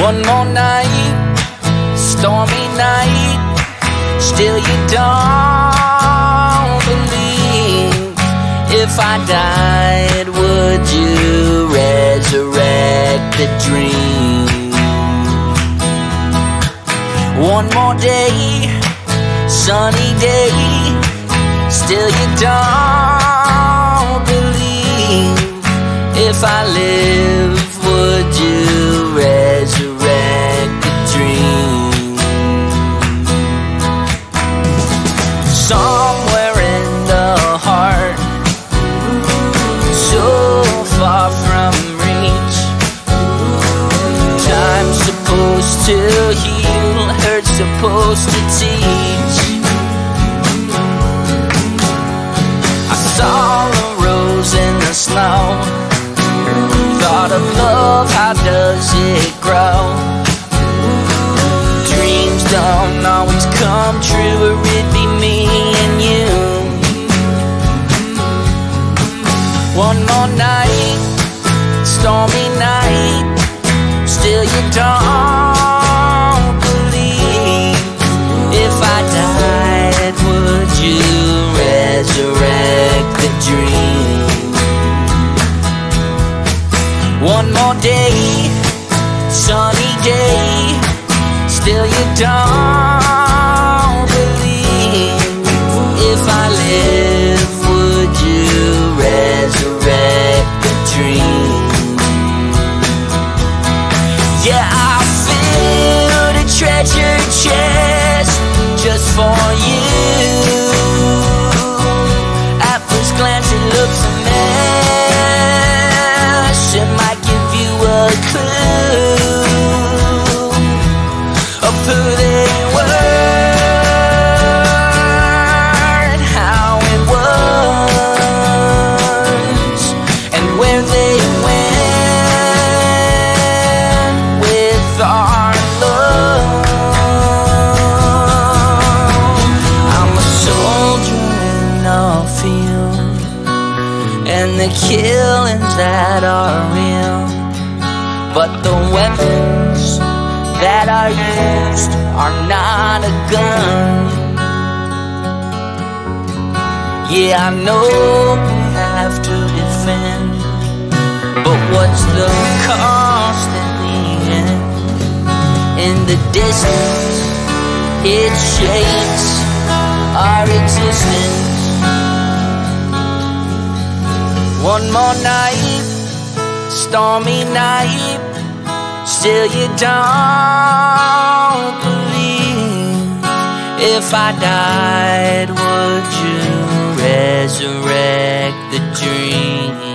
One more night, stormy night, still you don't believe. If I died, would you resurrect the dream? One more day, sunny day, still you don't believe. If I live, Somewhere in the heart, so far from reach. Time's supposed to heal, hurt's supposed to teach. I saw a rose in the snow. Thought of love, how does it grow? Dreams don't always come true, One more day, sunny day, still you don't they were, how it was, and where they went with our love. I'm a soldier in field, and the killings that are real, but the weapons that are used are not a gun. Yeah, I know we have to defend, but what's the cost in the end? In the distance, it shapes our existence. One more night, stormy night, still you don't believe. If I died, would you resurrect the dream?